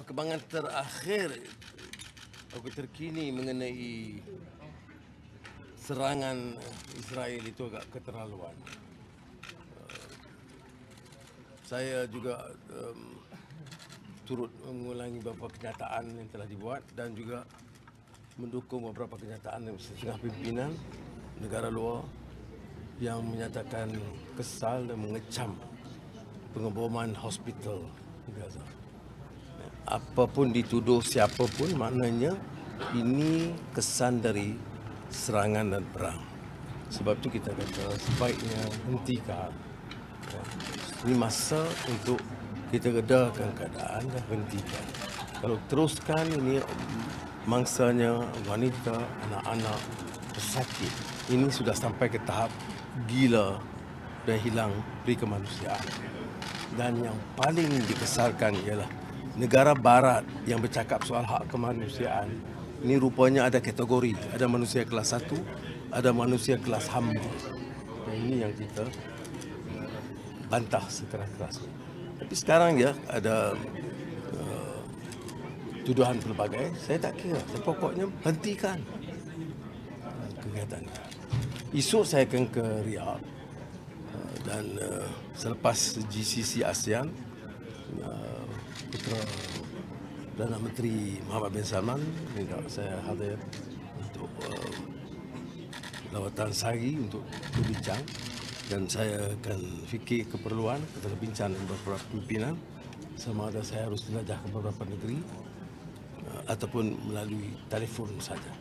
perkembangan terakhir atau terkini mengenai serangan Israel itu agak keterlaluan. Uh, Saya juga um, turut mengulangi beberapa kenyataan yang telah dibuat dan juga mendukung beberapa kenyataan dari setengah pimpinan negara luar yang menyatakan kesal dan mengecam pengeboman hospital di Gaza. Apapun dituduh siapapun maknanya ini kesan dari serangan dan perang. Sebab itu kita kata sebaiknya hentikan. Ya. Ini masa untuk kita redakan keadaan dan hentikan. Kalau teruskan ini mangsanya wanita, anak-anak, pesakit. Ini sudah sampai ke tahap gila dan hilang peri kemanusiaan. Dan yang paling dikesalkan ialah negara barat yang bercakap soal hak kemanusiaan ini rupanya ada kategori, ada manusia kelas satu, ada manusia kelas hamba. Dan ini yang kita bantah sekeras-kerasnya. Tapi sekarang ya ada uh, tuduhan pelbagai, saya tak kira. Saya pokoknya hentikan kegiatan. Esok saya akan ke Riyadh uh, dan uh, selepas GCC ASEAN uh, Putra Perdana Menteri Muhammad bin Salman minta saya hadir untuk uh, lawatan sehari untuk berbincang dan saya akan fikir keperluan kita bincang dengan beberapa pimpinan sama ada saya harus jelajah ke beberapa negeri uh, ataupun melalui telefon saja.